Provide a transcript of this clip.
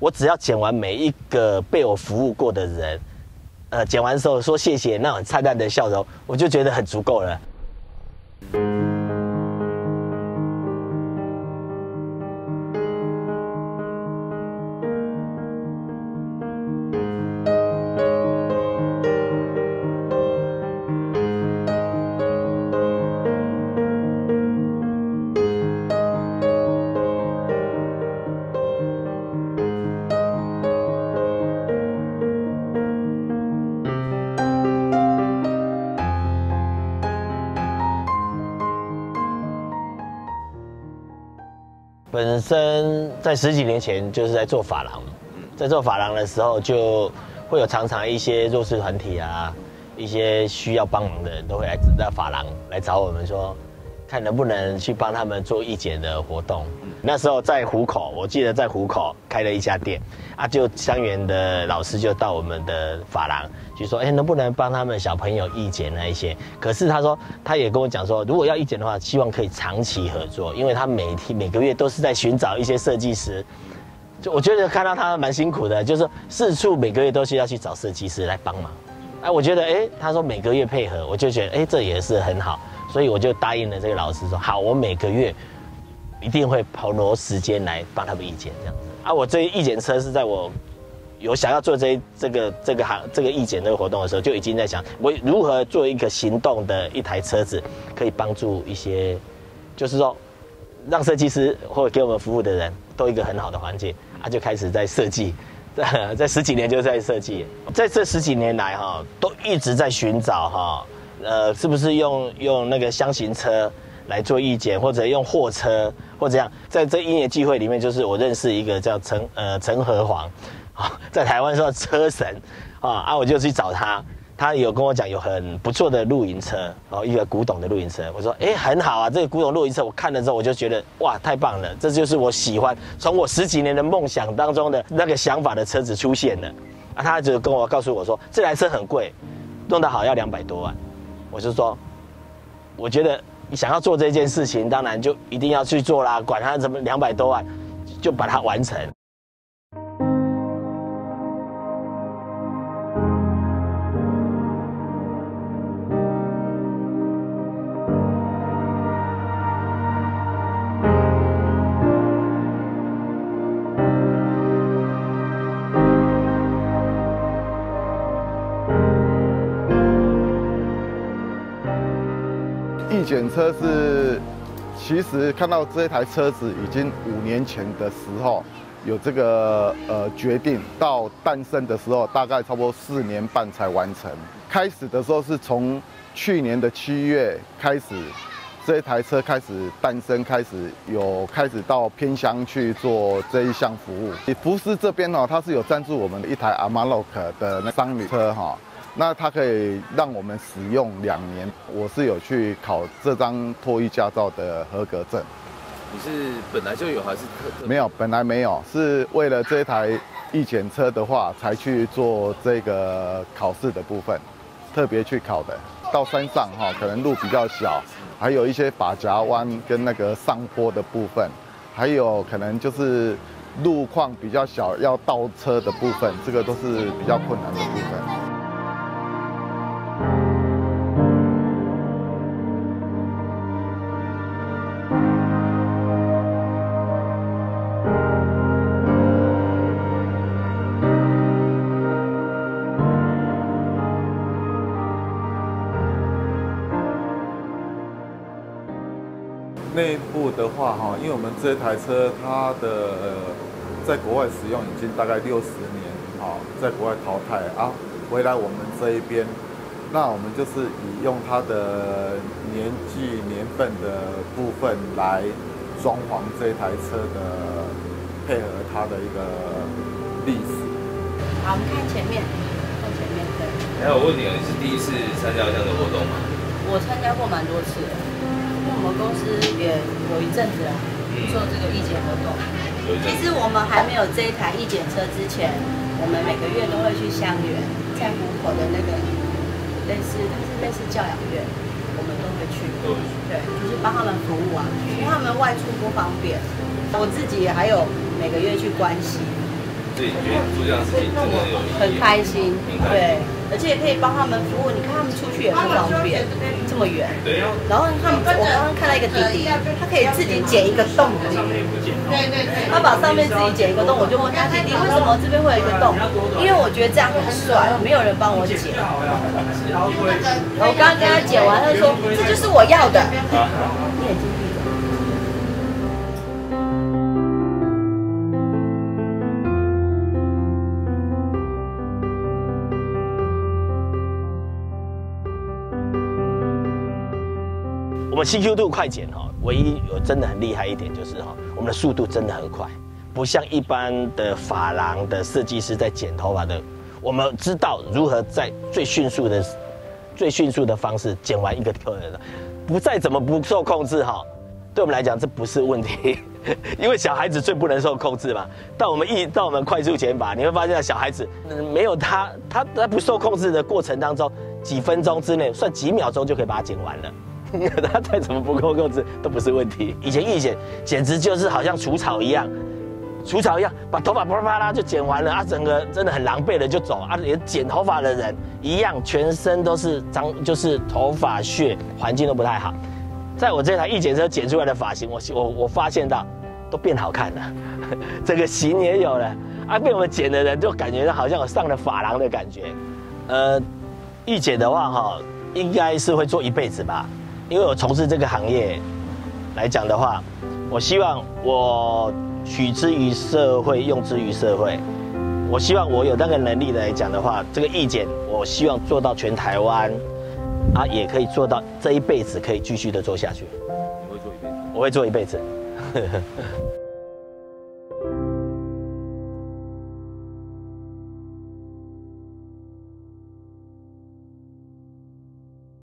我只要剪完每一个被我服务过的人，呃，剪完之后说谢谢那种灿烂的笑容，我就觉得很足够了。本身在十几年前就是在做法廊，在做法廊的时候，就会有常常一些弱势团体啊，一些需要帮忙的人都会来在法廊来找我们说。看能不能去帮他们做义剪的活动。那时候在湖口，我记得在湖口开了一家店啊，就香园的老师就到我们的发廊，就说：“哎，能不能帮他们小朋友意剪那一些？”可是他说，他也跟我讲说，如果要意剪的话，希望可以长期合作，因为他每天每个月都是在寻找一些设计师。就我觉得看到他蛮辛苦的，就是四处每个月都需要去找设计师来帮忙。哎，我觉得哎，他说每个月配合，我就觉得哎，这也是很好。所以我就答应了这个老师说好，我每个月一定会跑挪时间来帮他们义剪这样子啊。我这一检车是在我有想要做这这个这个行这个义剪这个活动的时候，就已经在想我如何做一个行动的一台车子，可以帮助一些，就是说让设计师或者给我们服务的人都一个很好的环境啊，就开始在设计，在在十几年就在设计，在这十几年来哈，都一直在寻找哈。呃，是不是用用那个箱型车来做意见，或者用货车，或者这样？在这一年聚会里面，就是我认识一个叫陈呃陈和煌，啊，在台湾说车神，啊啊，我就去找他，他有跟我讲有很不错的露营车，哦，一个古董的露营车。我说，哎，很好啊，这个古董露营车，我看了之后，我就觉得哇，太棒了，这就是我喜欢，从我十几年的梦想当中的那个想法的车子出现了。啊，他就跟我告诉我说，这台车很贵，弄得好要两百多万。我就说，我觉得想要做这件事情，当然就一定要去做啦，管它什么两百多万，就把它完成。检车是，其实看到这台车子已经五年前的时候有这个呃决定，到诞生的时候大概差不多四年半才完成。开始的时候是从去年的七月开始，这一台车开始诞生，开始有开始到偏乡去做这一项服务。福斯这边呢，它是有赞助我们的一台阿玛洛克的那商旅车哈。那它可以让我们使用两年，我是有去考这张脱衣驾照的合格证。你是本来就有还是特？没有，本来没有，是为了这台易检车的话才去做这个考试的部分，特别去考的。到山上哈，可能路比较小，还有一些把夹弯跟那个上坡的部分，还有可能就是路况比较小要倒车的部分，这个都是比较困难的部分。内部的话，哈，因为我们这台车它的在国外使用已经大概六十年，哈，在国外淘汰啊，回来我们这一边，那我们就是以用它的年纪年份的部分来装潢这台车的，配合它的一个历史。好，我们看前面，看前面对。还有问你啊，你是第一次参加这样的活动吗？我参加过蛮多次。我们公司也有一阵子啊，做这个义检活动。其实我们还没有这一台义检车之前，我们每个月都会去香园，在虎口的那个类似，它是类似教养院，我们都会去。对，就是帮他们服务啊，因为他们外出不方便。我自己还有每个月去关心，所以你觉得做这样事情真的有很开心，对，而且也可以帮他们服务。你看他们出去也不方便，这么远。然后他们，我刚刚看到一个弟弟，他可以自己剪一个洞。对对对。他把上面自己剪一个洞，我就问他弟弟为什么这边会有一个洞？因为我觉得这样很帅，没有人帮我剪。我刚刚跟他剪完，他说这就是我要的。眼睛。我们 CQ 度快剪哈，唯一有真的很厉害一点就是哈，我们的速度真的很快，不像一般的发廊的设计师在剪头发的，我们知道如何在最迅速的、最迅速的方式剪完一个客人的，不再怎么不受控制哈，对我们来讲这不是问题，因为小孩子最不能受控制嘛。但我们一到我们快速剪法，你会发现小孩子没有他，他在不受控制的过程当中，几分钟之内，算几秒钟就可以把它剪完了。他再怎么不够控制都不是问题。以前一剪简直就是好像除草一样，除草一样，把头发啪啦啪啦就剪完了啊，整个真的很狼狈的就走啊，连剪头发的人一样，全身都是脏，就是头发屑，环境都不太好。在我这台一剪车剪出来的发型，我我我发现到都变好看了，这个型也有了啊，被我们剪的人就感觉到好像有上了发廊的感觉。呃，一剪的话哈，应该是会做一辈子吧。因为我从事这个行业来讲的话，我希望我取之于社会，用之于社会。我希望我有那个能力来讲的话，这个意见我希望做到全台湾，啊，也可以做到这一辈子可以继续的做下去。你会做一辈子？我会做一辈子。